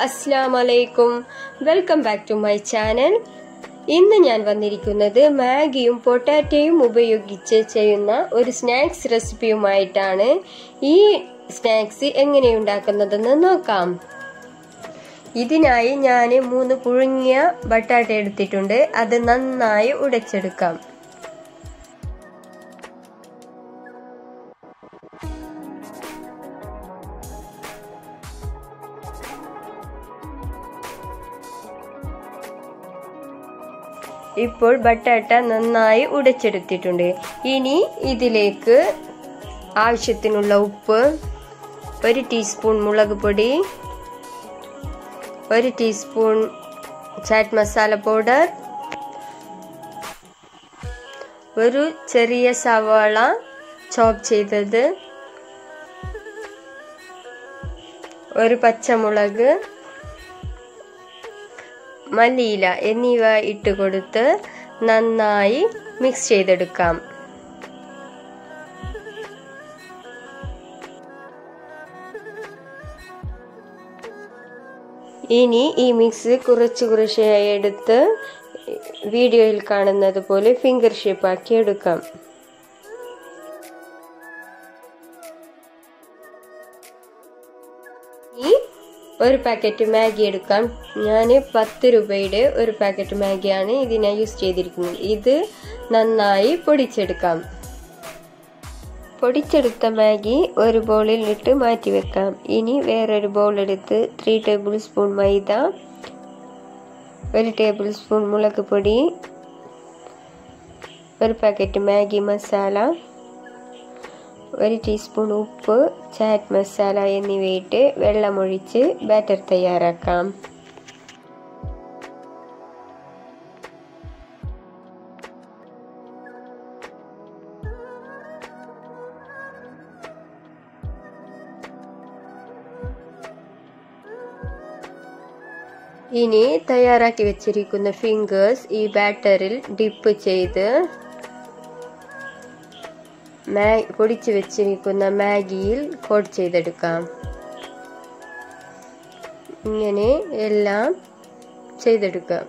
അസ്സാം വലൈക്കും welcome back to my channel. ഇന്ന് ഞാൻ വന്നിരിക്കുന്നത് മാഗിയും പൊട്ടാറ്റയും ഉപയോഗിച്ച് ചെയ്യുന്ന ഒരു സ്നാക്സ് റെസിപ്പിയുമായിട്ടാണ്. ഈ സ്നാക്സ് എങ്ങനെ ഉണ്ടാക്കുന്നതെന്ന് നോക്കാം. ഇതിനായി ഞാൻ മൂന്ന് പുഴുങ്ങിയ ബട്ടാട്ട എടുത്തിട്ടുണ്ട്. അത് നന്നായി ഉടച്ചെടുക്കാം. ഇപ്പോൾ ബട്ടാട്ട നന്നായി ഉടച്ചെടുത്തിട്ടുണ്ട്. ഇനി ഇതിലേക്ക് ആവശ്യത്തിനുള്ള ഉപ്പ് ഒരു ടീസ്പൂൺ മുളക് പൊടി ഒരു ടീസ്പൂൺ ചാറ്റ് മസാല പൗഡർ ഒരു ചെറിയ സവാള ചോപ്പ് ചെയ്തത് ഒരു പച്ചമുളക് മല്ലിയില എന്നിവ ഇട്ട് കൊടുത്ത് നന്നായി മിക്സ് ചെയ്തെടുക്കാം. ഇനി ഈ മിക്സ് കുറച്ച് കുറച്ചായി എടുത്ത് വീഡിയോയിൽ കാണുന്നത് പോലെ ഫിംഗർ ഷേപ്പ് ആക്കി എടുക്കാം. ഈ ഒരു പാക്കറ്റ് മാഗി എടുക്കാം. ഞാൻ പത്ത് രൂപയുടെ ഒരു പാക്കറ്റ് മാഗിയാണ് ഇതിനായി യൂസ് ചെയ്തിരിക്കുന്നത്. ഇത് നന്നായി പൊടിച്ചെടുക്കാം. പൊടിച്ചെടുത്ത മാഗി ഒരു ബൗളിൽ ഇട്ട് മാറ്റി വെക്കാം. ഇനി വേറൊരു ബൗൾ എടുത്ത് ത്രീ ടേബിൾ സ്പൂൺ മൈദ ഒരു ടേബിൾ സ്പൂൺ മുളക് പൊടി ഒരു പാക്കറ്റ് മാഗി മസാല ഒരു ടീസ്പൂൺ ഉപ്പ് ചാറ്റ് മസാല എന്നിവയിട്ട് വെള്ളമൊഴിച്ച് ബാറ്റർ തയ്യാറാക്കാം. ഇനി തയ്യാറാക്കി വെച്ചിരിക്കുന്ന ഫിംഗേഴ്സ് ഈ ബാറ്ററിൽ ഡിപ്പ് ചെയ്ത് പൊടിച്ചു വെച്ചിരിക്കുന്ന മാഗിയിൽ കോട്ട് ചെയ്തെടുക്കാം. ഇങ്ങനെ എല്ലാം ചെയ്തെടുക്കാം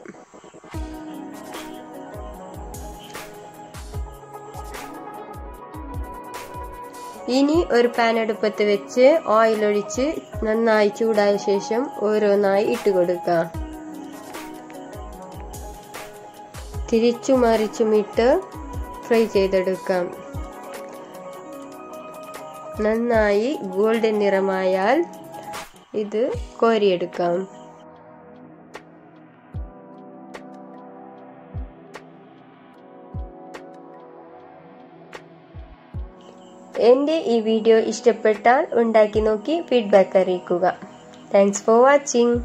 ഇനി ഒരു പാൻ അടുപ്പത്ത് വെച്ച് ഓയിൽ ഒഴിച്ച് നന്നായി ചൂടായ ശേഷം ഓരോന്നായി ഇട്ട് കൊടുക്കാം തിരിച്ചു മറിച്ചും ഇട്ട് ഫ്രൈ ചെയ്തെടുക്കാം. നന്നായി ഗോൾഡൻ നിറമായാൽ ഇത് കോരിയെടുക്കാം. എന്റെ ഈ വീഡിയോ ഇഷ്ടപ്പെട്ടാൽ ഉണ്ടാക്കി നോക്കി ഫീഡ്ബാക്ക് അറിയിക്കുക. Thanks for watching